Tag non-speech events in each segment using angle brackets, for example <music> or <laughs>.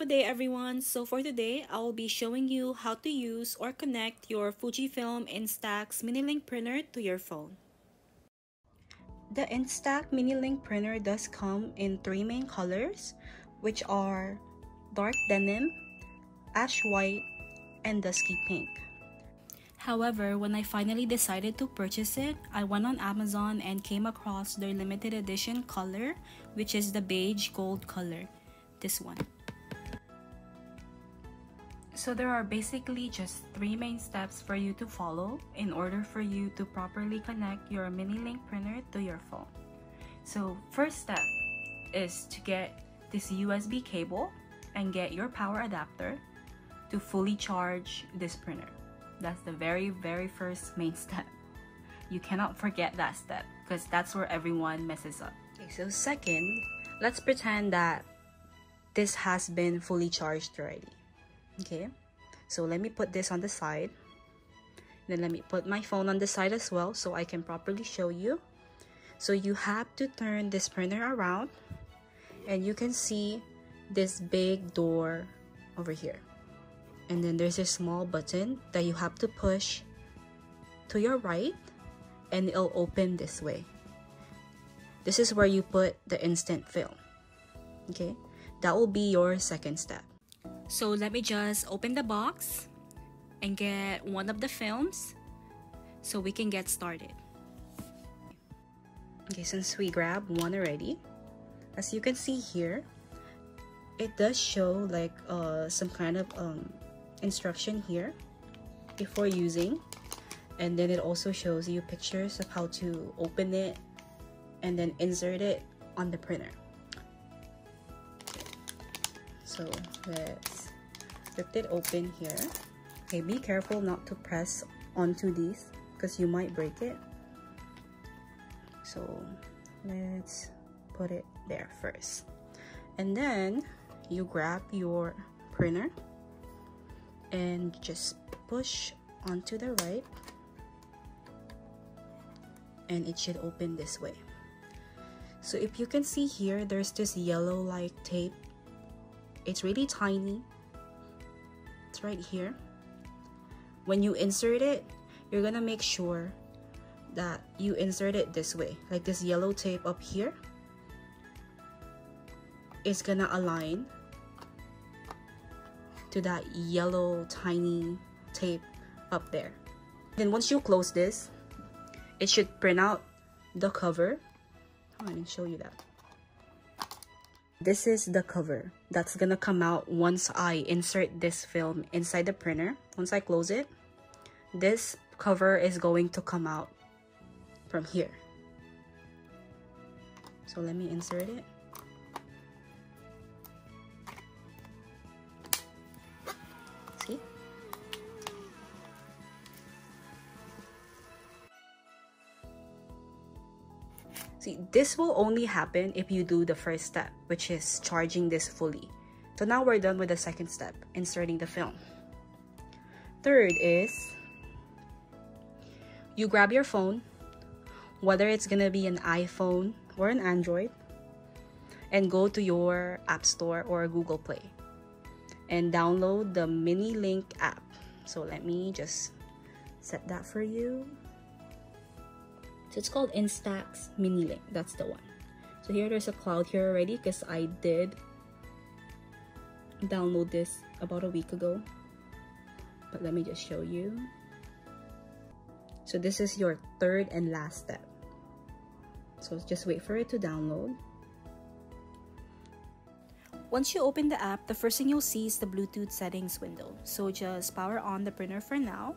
a day everyone. So for today, I will be showing you how to use or connect your Fujifilm Instax Mini Link printer to your phone. The Instax Mini Link printer does come in three main colors, which are dark denim, ash white, and dusky pink. However, when I finally decided to purchase it, I went on Amazon and came across their limited edition color, which is the beige gold color. This one. So there are basically just three main steps for you to follow in order for you to properly connect your mini link printer to your phone. So first step is to get this USB cable and get your power adapter to fully charge this printer. That's the very, very first main <laughs> step. You cannot forget that step because that's where everyone messes up. Okay, so second, let's pretend that this has been fully charged already. Okay, so let me put this on the side. Then let me put my phone on the side as well so I can properly show you. So you have to turn this printer around. And you can see this big door over here. And then there's a small button that you have to push to your right. And it'll open this way. This is where you put the instant film. Okay? That will be your second step so let me just open the box and get one of the films so we can get started. Okay since we grabbed one already as you can see here it does show like uh, some kind of um, instruction here before using. And then it also shows you pictures of how to open it and then insert it on the printer. So let's flip it open here. Okay be careful not to press onto these because you might break it. So let's put it there first. And then you grab your printer and just push onto the right and it should open this way. So if you can see here there's this yellow like tape. It's really tiny it's right here when you insert it you're gonna make sure that you insert it this way like this yellow tape up here is gonna align to that yellow tiny tape up there. Then once you close this, it should print out the cover. I didn't show you that. This is the cover that's gonna come out once I insert this film inside the printer. Once I close it, this cover is going to come out from here. So let me insert it. See, this will only happen if you do the first step, which is charging this fully. So now we're done with the second step, inserting the film. Third is, you grab your phone, whether it's gonna be an iPhone or an Android, and go to your App Store or Google Play and download the Mini Link app. So let me just set that for you. So it's called Instax Mini Link. That's the one. So here there's a cloud here already because I did download this about a week ago. But let me just show you. So this is your third and last step. So just wait for it to download. Once you open the app, the first thing you'll see is the Bluetooth settings window. So just power on the printer for now.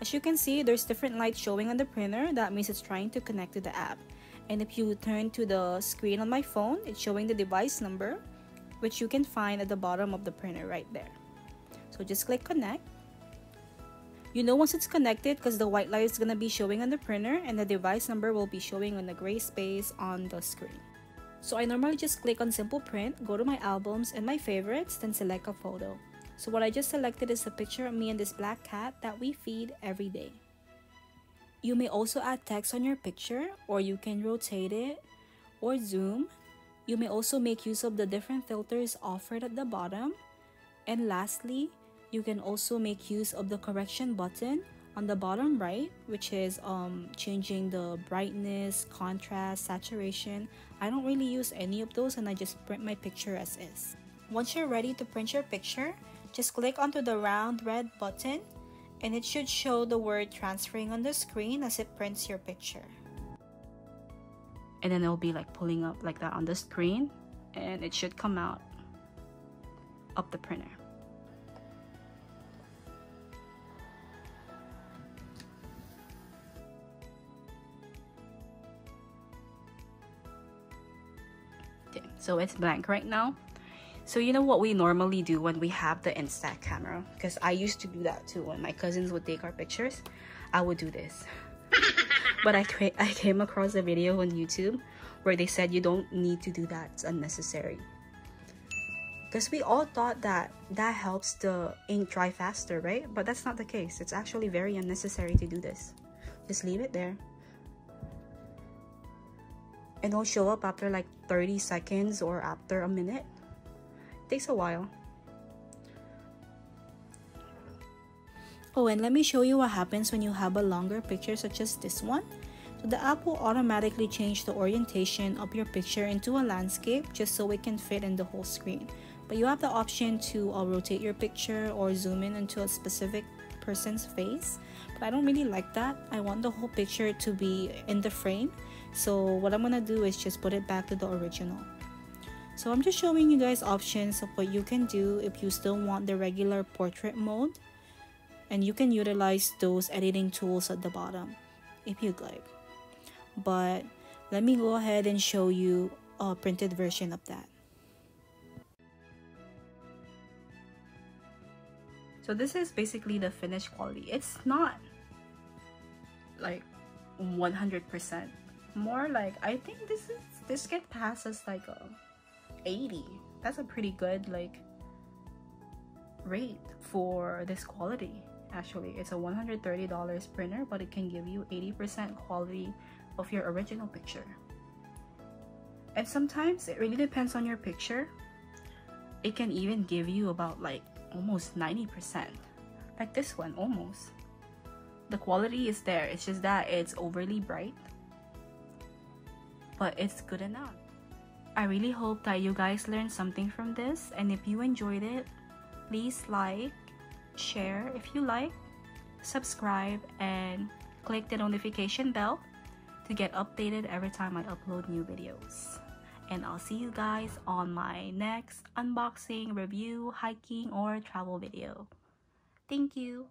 As you can see, there's different lights showing on the printer. That means it's trying to connect to the app. And if you turn to the screen on my phone, it's showing the device number, which you can find at the bottom of the printer right there. So just click connect. You know once it's connected because the white light is going to be showing on the printer and the device number will be showing on the gray space on the screen. So I normally just click on simple print, go to my albums and my favorites, then select a photo. So what I just selected is a picture of me and this black cat that we feed every day. You may also add text on your picture or you can rotate it or zoom. You may also make use of the different filters offered at the bottom And lastly, you can also make use of the correction button on the bottom right, which is um, changing the brightness, contrast, saturation. I don't really use any of those and I just print my picture as is. Once you're ready to print your picture, just click onto the round red button and it should show the word transferring on the screen as it prints your picture. And then it'll be like pulling up like that on the screen and it should come out of the printer. Okay, so it's blank right now. So you know what we normally do when we have the Insta camera? Because I used to do that too. When my cousins would take our pictures, I would do this. <laughs> but I, I came across a video on YouTube where they said you don't need to do that. It's unnecessary. Because we all thought that that helps the ink dry faster, right? But that's not the case. It's actually very unnecessary to do this. Just leave it there. And it'll show up after like 30 seconds or after a minute. Takes a while. Oh, and let me show you what happens when you have a longer picture such as this one. So the app will automatically change the orientation of your picture into a landscape just so it can fit in the whole screen. But you have the option to uh, rotate your picture or zoom in into a specific person's face. But I don't really like that. I want the whole picture to be in the frame. So what I'm gonna do is just put it back to the original. So I'm just showing you guys options of what you can do if you still want the regular portrait mode. And you can utilize those editing tools at the bottom if you'd like but let me go ahead and show you a printed version of that. So this is basically the finished quality. It's not like 100%. More like, I think this is, this can pass as like a 80. That's a pretty good like rate for this quality actually. It's a $130 printer, but it can give you 80% quality of your original picture. And sometimes it really depends on your picture. It can even give you about like almost 90%. Like this one, almost. The quality is there, it's just that it's overly bright. But it's good enough. I really hope that you guys learned something from this and if you enjoyed it, please like, share if you like, subscribe, and click the notification bell to get updated every time I upload new videos. And I'll see you guys on my next unboxing, review, hiking, or travel video. Thank you!